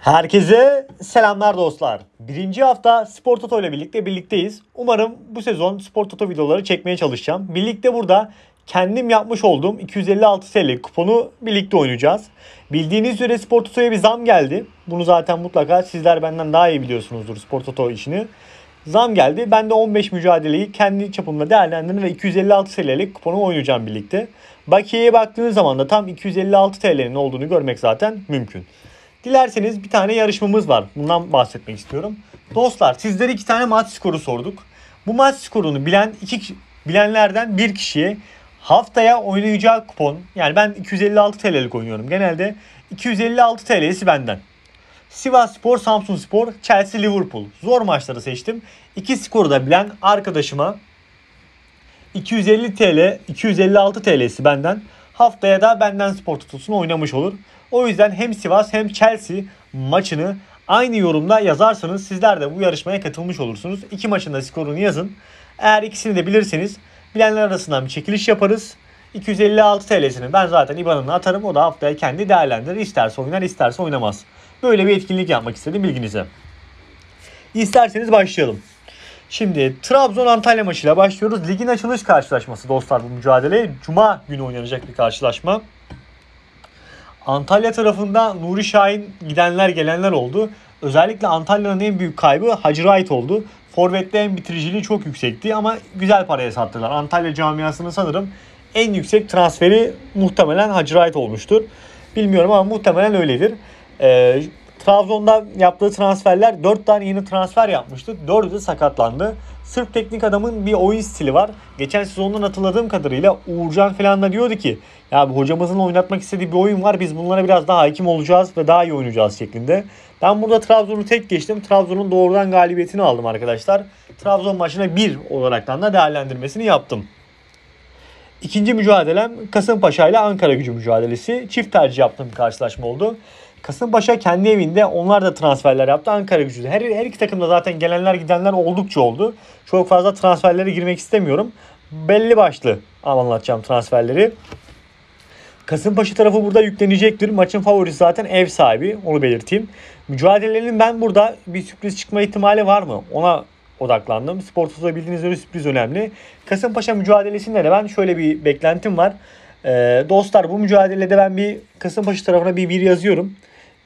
Herkese selamlar dostlar. Birinci hafta Spor Toto ile birlikte birlikteyiz. Umarım bu sezon Spor Toto videoları çekmeye çalışacağım. Birlikte burada kendim yapmış olduğum 256 TL kuponu birlikte oynayacağız. Bildiğiniz üzere Spor Toto'ya bir zam geldi. Bunu zaten mutlaka sizler benden daha iyi biliyorsunuzdur Spor Toto işini. Zam geldi. Ben de 15 mücadeleyi kendi çapımda değerlendirdim ve 256 TL'lik kuponu oynayacağım birlikte. Bakiyeye baktığınız zaman da tam 256 TL'nin olduğunu görmek zaten mümkün. Dilerseniz bir tane yarışmamız var. Bundan bahsetmek istiyorum. Dostlar sizlere iki tane maç skoru sorduk. Bu maç skorunu bilen iki bilenlerden bir kişiye haftaya oynayacağı kupon yani ben 256 TL'lik oynuyorum. Genelde 256 TL'si benden. Sivas Spor, Samsun Spor, Chelsea, Liverpool. Zor maçları seçtim. İki skoru da bilen arkadaşıma 250 TL, 256 TL'si benden. Haftaya da benden spor tutusunu oynamış olur. O yüzden hem Sivas hem Chelsea maçını aynı yorumda yazarsanız sizler de bu yarışmaya katılmış olursunuz. İki maçın da skorunu yazın. Eğer ikisini de bilirseniz bilenler arasından bir çekiliş yaparız. 256 TL'sini ben zaten IBAN'ına atarım. O da haftaya kendi değerlendirir. İsterse oynar isterse oynamaz. Böyle bir etkinlik yapmak istedim bilginize. İsterseniz başlayalım. Şimdi Trabzon Antalya maçıyla başlıyoruz. Ligin açılış karşılaşması dostlar bu mücadele. Cuma günü oynanacak bir karşılaşma. Antalya tarafında Nuri Şahin gidenler gelenler oldu. Özellikle Antalya'nın en büyük kaybı Hacı Wright oldu. Forvet'te en bitiriciliği çok yüksekti ama güzel paraya sattılar. Antalya camiasının sanırım en yüksek transferi muhtemelen Hacı Wright olmuştur. Bilmiyorum ama muhtemelen öyledir. Ee, Trabzon'da yaptığı transferler 4 tane yeni transfer yapmıştı. 4'ü de sakatlandı. Sırf teknik adamın bir oyun stili var. Geçen sezondan hatırladığım kadarıyla Uğurcan falan da diyordu ki ya hocamızın oynatmak istediği bir oyun var. Biz bunlara biraz daha hakim olacağız ve daha iyi oynayacağız şeklinde. Ben burada Trabzon'u tek geçtim. Trabzon'un doğrudan galibiyetini aldım arkadaşlar. Trabzon maçına 1 olaraktan da değerlendirmesini yaptım. İkinci mücadelem Kasımpaşa ile Ankara gücü mücadelesi. Çift tercih yaptığım karşılaşma oldu. Kasımpaşa kendi evinde onlar da transferler yaptı. Ankara gücü her, her iki takımda zaten gelenler gidenler oldukça oldu. Çok fazla transferlere girmek istemiyorum. Belli başlı anlatacağım transferleri. Kasımpaşa tarafı burada yüklenecektir. Maçın favorisi zaten ev sahibi. Onu belirteyim. Mücadelenin ben burada bir sürpriz çıkma ihtimali var mı? Ona odaklandım. Spor Toto'da bildiğiniz üzere sürpriz önemli. Kasımpaşa mücadelesinde de ben şöyle bir beklentim var. Ee, dostlar bu mücadelede ben bir Kasımpaşa tarafına bir bir yazıyorum.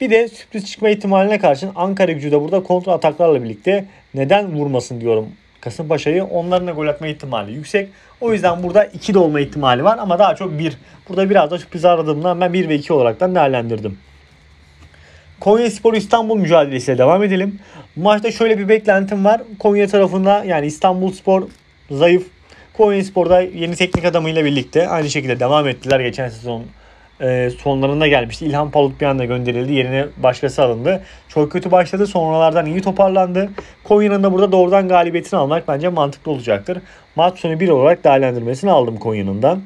Bir de sürpriz çıkma ihtimaline karşın Ankara gücü de burada kontrol ataklarla birlikte neden vurmasın diyorum Kasımpaşa'yı. Onların da gol atma ihtimali yüksek. O yüzden burada 2 de olma ihtimali var ama daha çok 1. Burada biraz da sürpriz aradığımdan ben 1 ve 2 olaraktan değerlendirdim. Konya Spor İstanbul mücadelesiyle devam edelim. Maçta şöyle bir beklentim var. Konya tarafında yani İstanbul Spor zayıf. Konya Spor'da yeni teknik adamıyla birlikte aynı şekilde devam ettiler geçen sezon e, sonlarında gelmişti. İlhan Palut bir anda gönderildi. Yerine başkası alındı. Çok kötü başladı. Sonralardan iyi toparlandı. Konya'nın da burada doğrudan galibiyetini almak bence mantıklı olacaktır. Maç sonu 1 olarak değerlendirmesini aldım Konya'nın da.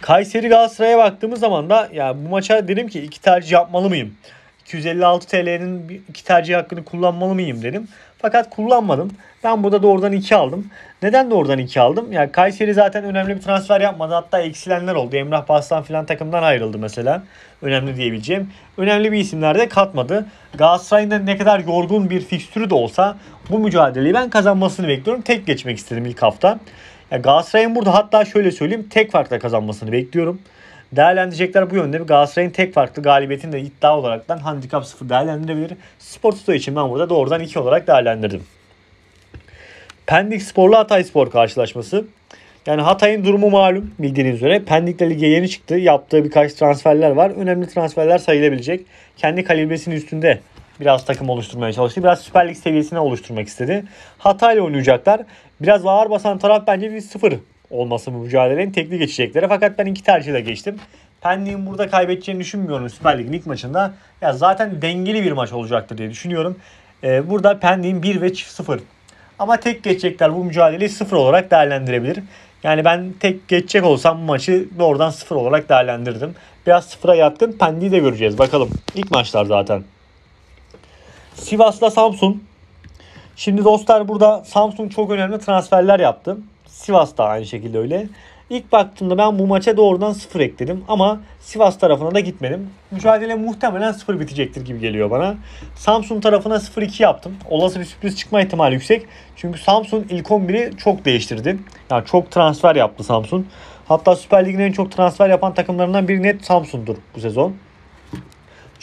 Kayseri Galatasaray'a baktığımız zaman da ya bu maça dedim ki iki tercih yapmalı mıyım? 256 TL'nin iki tercih hakkını kullanmalı mıyım dedim. Fakat kullanmadım. Ben burada doğrudan 2 aldım. Neden doğrudan 2 aldım? Yani Kayseri zaten önemli bir transfer yapmadı. Hatta eksilenler oldu. Emrah Baslan filan takımdan ayrıldı mesela. Önemli diyebileceğim. Önemli bir isimler de katmadı. Galatasaray'ın da ne kadar yorgun bir fikstürü de olsa bu mücadeleyi ben kazanmasını bekliyorum. Tek geçmek istedim ilk hafta. Yani Galatasaray'ın burada hatta şöyle söyleyeyim tek farkla kazanmasını bekliyorum. Değerlendirecekler bu yönde. Galatasaray'ın tek farklı galibiyetini de iddia olaraktan handikap 0 değerlendirebilir. Spor Toto için ben burada doğrudan 2 olarak değerlendirdim. Pendik Spor'la Hatay Spor karşılaşması. Yani Hatay'ın durumu malum bildiğiniz üzere. Pendik'le lige yeni çıktı. Yaptığı birkaç transferler var. Önemli transferler sayılabilecek. Kendi kalibresinin üstünde biraz takım oluşturmaya çalıştı. Biraz Süper Lig seviyesine oluşturmak istedi. Hatay'la oynayacaklar. Biraz ağır basan taraf bence bir sıfır olması bu mücadelenin tekli geçeceklere. Fakat ben iki tercihle geçtim. Pendik'in burada kaybedeceğini düşünmüyorum Süper Lig'in ilk maçında. Ya zaten dengeli bir maç olacaktır diye düşünüyorum. Ee, burada Pendik'in 1 ve çift 0. Ama tek geçecekler bu mücadeleyi 0 olarak değerlendirebilir. Yani ben tek geçecek olsam bu maçı doğrudan 0 olarak değerlendirdim. Biraz sıfıra yatkın Pendik'i de göreceğiz. Bakalım. İlk maçlar zaten. Sivas'la Samsun. Şimdi dostlar burada Samsun çok önemli transferler yaptı. Sivas da aynı şekilde öyle. İlk baktığımda ben bu maça doğrudan 0 ekledim ama Sivas tarafına da gitmedim. Mücadele muhtemelen 0 bitecektir gibi geliyor bana. Samsun tarafına 0-2 yaptım. Olası bir sürpriz çıkma ihtimali yüksek. Çünkü Samsun ilk 11'i çok değiştirdi. Yani çok transfer yaptı Samsun. Hatta Süper Lig'in en çok transfer yapan takımlarından biri net Samsun'dur bu sezon.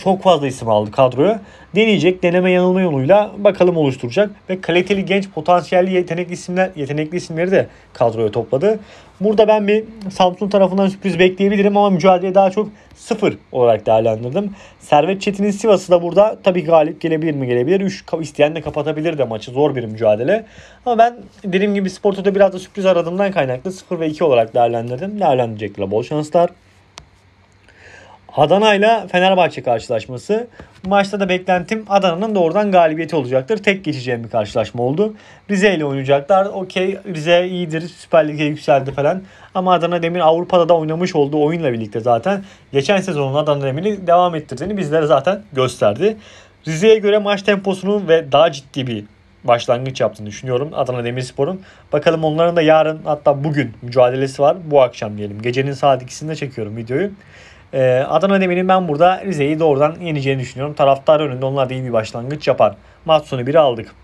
Çok fazla isim aldı kadroya. Deneyecek, deneme yanılma yoluyla bakalım oluşturacak ve kaliteli genç potansiyelli yetenekli isimler yetenekli isimleri de kadroya topladı. Burada ben bir Samsun tarafından sürpriz bekleyebilirim ama mücadeleyi daha çok sıfır olarak değerlendirdim. Servet Çetin'in Sivas'ı da burada tabii galip gelebilir mi gelebilir. 3 isteyen de kapatabilir de maçı. Zor bir mücadele. Ama ben dediğim gibi Sporto'da biraz da sürpriz aradığımdan kaynaklı 0 ve 2 olarak değerlendirdim. Değerlendirecekler. Bol şanslar. Adana ile Fenerbahçe karşılaşması. Maçta da beklentim Adana'nın doğrudan galibiyeti olacaktır. Tek geçeceğim bir karşılaşma oldu. Rize ile oynayacaklar. Okey Rize iyidir. Süper Lig'e yükseldi falan. Ama Adana Demir Avrupa'da da oynamış olduğu oyunla birlikte zaten geçen sezonun Adana Demir'i devam ettirdiğini bizlere zaten gösterdi. Rize'ye göre maç temposunu ve daha ciddi bir başlangıç yaptığını düşünüyorum Adana Demirspor'un. Bakalım onların da yarın hatta bugün mücadelesi var. Bu akşam diyelim. Gecenin saat ikisinde çekiyorum videoyu. Ee, Adana Demir'in ben burada Rize'yi doğrudan yeneceğini düşünüyorum. Taraftar önünde onlar da iyi bir başlangıç yapar. Maç sonu 1'i aldık.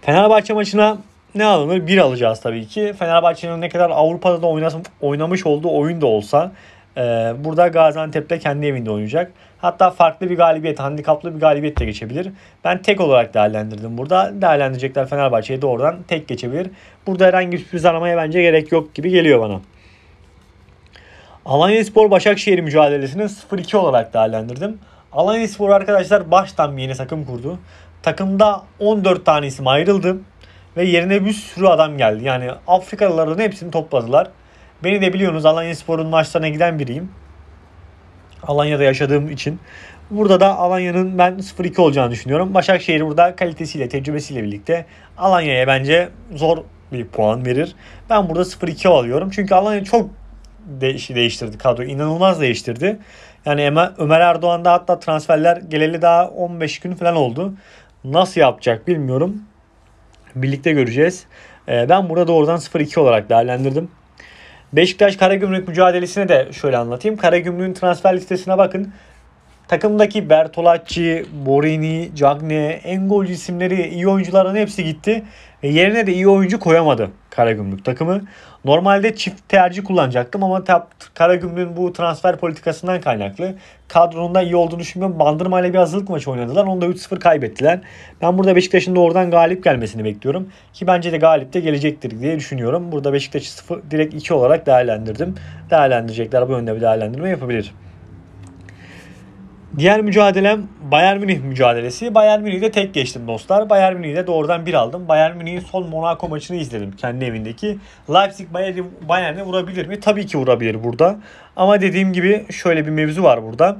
Fenerbahçe maçına ne alınır? 1 alacağız tabii ki. Fenerbahçe'nin ne kadar Avrupa'da da oynamış olduğu oyun da olsa e, burada Gaziantep'te kendi evinde oynayacak. Hatta farklı bir galibiyet, handikaplı bir galibiyet de geçebilir. Ben tek olarak değerlendirdim burada. Değerlendirecekler Fenerbahçe'ye doğrudan tek geçebilir. Burada herhangi bir sürpriz aramaya bence gerek yok gibi geliyor bana. Alanya Spor Başakşehir mücadelesini 0-2 olarak değerlendirdim. Alanya Spor arkadaşlar baştan bir yeni takım kurdu. Takımda 14 tane isim ayrıldı. Ve yerine bir sürü adam geldi. Yani Afrikalıların hepsini topladılar. Beni de biliyorsunuz Alanya Spor'un maçlarına giden biriyim. Alanya'da yaşadığım için. Burada da Alanya'nın ben 0-2 olacağını düşünüyorum. Başakşehir burada kalitesiyle, tecrübesiyle birlikte Alanya'ya bence zor bir puan verir. Ben burada 0-2 alıyorum. Çünkü Alanya çok de- değiştirdi kadro. inanılmaz değiştirdi. Yani Ömer Erdoğan da hatta transferler geleli daha 15 gün falan oldu. Nasıl yapacak bilmiyorum. Birlikte göreceğiz. Ee, ben burada doğrudan 0-2 olarak değerlendirdim. Beşiktaş Karagümrük mücadelesine de şöyle anlatayım. Karagümrük'ün transfer listesine bakın. Takımdaki Bertolacci, Borini, Cagne, Engol isimleri iyi oyuncuların hepsi gitti. Yerine de iyi oyuncu koyamadı Karagümrük takımı. Normalde çift tercih kullanacaktım ama Karagümrük'ün bu transfer politikasından kaynaklı kadronunda iyi olduğunu düşünmüyorum. Bandırma ile bir hazırlık maçı oynadılar. Onu da 3-0 kaybettiler. Ben burada Beşiktaş'ın da oradan galip gelmesini bekliyorum. Ki bence de galip de gelecektir diye düşünüyorum. Burada Beşiktaş'ı 0 direkt 2 olarak değerlendirdim. Değerlendirecekler bu yönde bir değerlendirme yapabilir. Diğer mücadelem Bayern Münih mücadelesi. Bayern Münih'de tek geçtim dostlar. Bayern Münih'de doğrudan bir aldım. Bayern Münih'in son Monaco maçını izledim kendi evindeki. Leipzig Bayern'e vurabilir mi? Tabii ki vurabilir burada. Ama dediğim gibi şöyle bir mevzu var burada.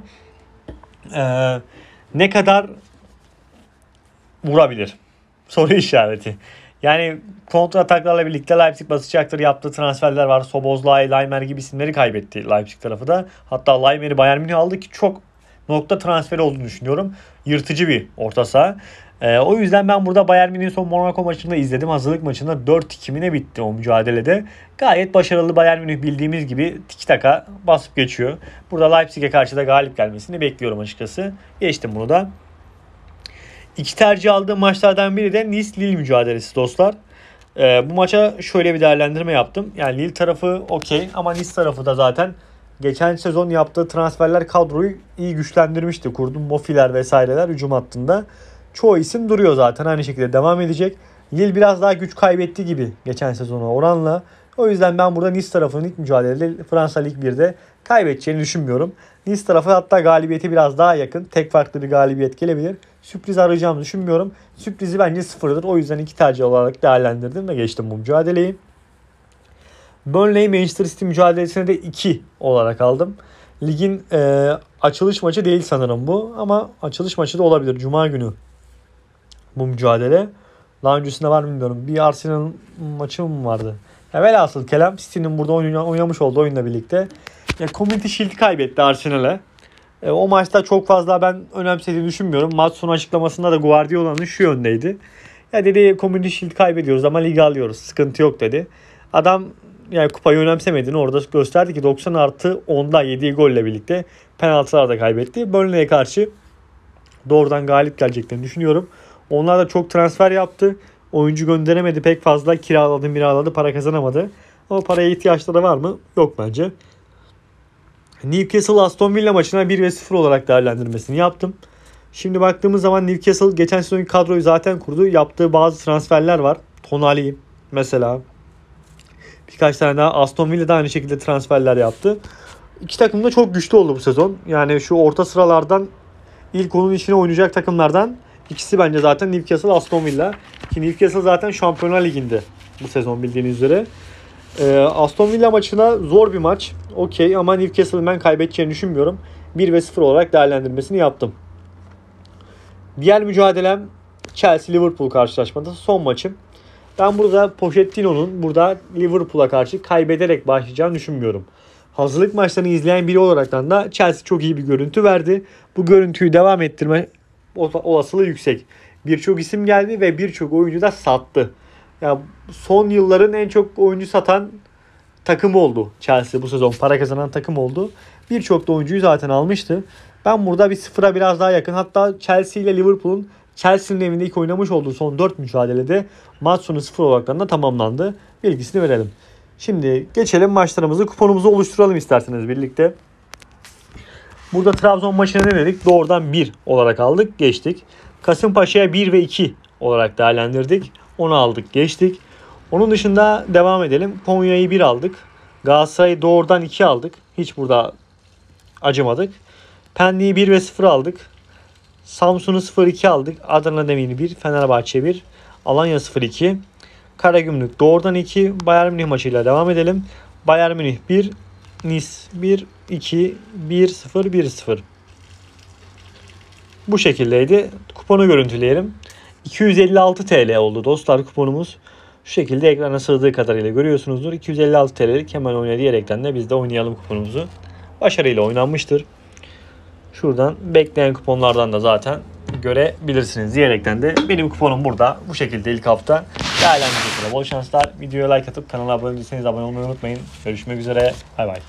Ee, ne kadar vurabilir? Soru işareti. Yani kontra ataklarla birlikte Leipzig basacaktır. Yaptığı transferler var. Sobozlay, Leimer gibi isimleri kaybetti Leipzig tarafı da. Hatta Leimer'i Bayern Münih aldı ki çok nokta transferi olduğunu düşünüyorum. Yırtıcı bir orta saha. E, o yüzden ben burada Bayern Münih'in son Monaco maçında izledim. Hazırlık maçında 4-2'mine bitti o mücadelede. Gayet başarılı Bayern Münih bildiğimiz gibi tiki taka basıp geçiyor. Burada Leipzig'e karşı da galip gelmesini bekliyorum açıkçası. Geçtim bunu da. İki tercih aldığım maçlardan biri de Nice-Lille mücadelesi dostlar. Ee, bu maça şöyle bir değerlendirme yaptım. Yani Lille tarafı okey ama Nice tarafı da zaten geçen sezon yaptığı transferler kadroyu iyi güçlendirmişti. Kurdum Mofiler vesaireler hücum hattında. Çoğu isim duruyor zaten aynı şekilde devam edecek. Lille biraz daha güç kaybetti gibi geçen sezona oranla. O yüzden ben burada Nice tarafının ilk mücadelede Fransa Lig 1'de kaybedeceğini düşünmüyorum. Nice tarafı hatta galibiyeti biraz daha yakın. Tek farklı bir galibiyet gelebilir. Sürpriz arayacağımı düşünmüyorum. Sürprizi bence sıfırdır. O yüzden iki tercih olarak değerlendirdim ve geçtim bu mücadeleyi. Burnley Manchester City mücadelesine de 2 olarak aldım. Ligin e, açılış maçı değil sanırım bu ama açılış maçı da olabilir. Cuma günü bu mücadele. Daha öncesinde var mı bilmiyorum. Bir Arsenal maçı mı vardı? Ya velhasıl kelam City'nin burada oynamış olduğu oyunla birlikte ya Community Shield kaybetti Arsenal'e. E, o maçta çok fazla ben önemsediğini düşünmüyorum. Maç sonu açıklamasında da Guardiola'nın şu yöndeydi. Ya dedi Community Shield kaybediyoruz ama ligi alıyoruz. Sıkıntı yok dedi. Adam yani kupayı önemsemediğini orada gösterdi ki 90 artı 10'da yediği golle birlikte penaltılar da kaybetti. Burnley'e karşı doğrudan galip geleceklerini düşünüyorum. Onlar da çok transfer yaptı. Oyuncu gönderemedi pek fazla. Kiraladı miraladı para kazanamadı. Ama paraya ihtiyaçları var mı? Yok bence. Newcastle Aston Villa maçına 1 ve 0 olarak değerlendirmesini yaptım. Şimdi baktığımız zaman Newcastle geçen sezon kadroyu zaten kurdu. Yaptığı bazı transferler var. Tonali mesela. Birkaç tane daha Aston Villa da aynı şekilde transferler yaptı. İki takım da çok güçlü oldu bu sezon. Yani şu orta sıralardan ilk onun içine oynayacak takımlardan ikisi bence zaten Newcastle Aston Villa. Ki Newcastle zaten Şampiyonlar Ligi'nde bu sezon bildiğiniz üzere. Ee, Aston Villa maçına zor bir maç. Okey ama Newcastle'ın ben kaybedeceğini düşünmüyorum. 1 ve 0 olarak değerlendirmesini yaptım. Diğer mücadelem Chelsea-Liverpool karşılaşması son maçım. Ben burada Pochettino'nun burada Liverpool'a karşı kaybederek başlayacağını düşünmüyorum. Hazırlık maçlarını izleyen biri olaraktan da Chelsea çok iyi bir görüntü verdi. Bu görüntüyü devam ettirme olasılığı yüksek. Birçok isim geldi ve birçok oyuncu da sattı. Ya son yılların en çok oyuncu satan takım oldu Chelsea bu sezon. Para kazanan takım oldu. Birçok da oyuncuyu zaten almıştı. Ben burada bir sıfıra biraz daha yakın. Hatta Chelsea ile Liverpool'un Chelsea'nin evinde ilk oynamış olduğu son 4 mücadelede maç sonu 0 olarak da tamamlandı. Bilgisini verelim. Şimdi geçelim maçlarımızı. Kuponumuzu oluşturalım isterseniz birlikte. Burada Trabzon maçına ne dedik? Doğrudan 1 olarak aldık. Geçtik. Kasımpaşa'ya 1 ve 2 olarak değerlendirdik. Onu aldık. Geçtik. Onun dışında devam edelim. Konya'yı 1 aldık. Galatasaray'ı doğrudan 2 aldık. Hiç burada acımadık. Pendik'i 1 ve 0 aldık. Samsun'u 0-2 aldık. Adana Demir'i 1, Fenerbahçe 1, Alanya 0-2. Karagümrük doğrudan 2. Bayern Münih maçıyla devam edelim. Bayern Münih 1, Nice 1, 2, 1, 0, 1, 0. Bu şekildeydi. Kuponu görüntüleyelim. 256 TL oldu dostlar kuponumuz. Şu şekilde ekrana sığdığı kadarıyla görüyorsunuzdur. 256 TL'lik hemen oyna diyerekten de biz de oynayalım kuponumuzu. Başarıyla oynanmıştır. Şuradan bekleyen kuponlardan da zaten görebilirsiniz diyerekten de benim kuponum burada. Bu şekilde ilk hafta değerlendirecekler. Bol şanslar. Videoya like atıp kanala abone değilseniz abone olmayı unutmayın. Görüşmek üzere. Bay bay.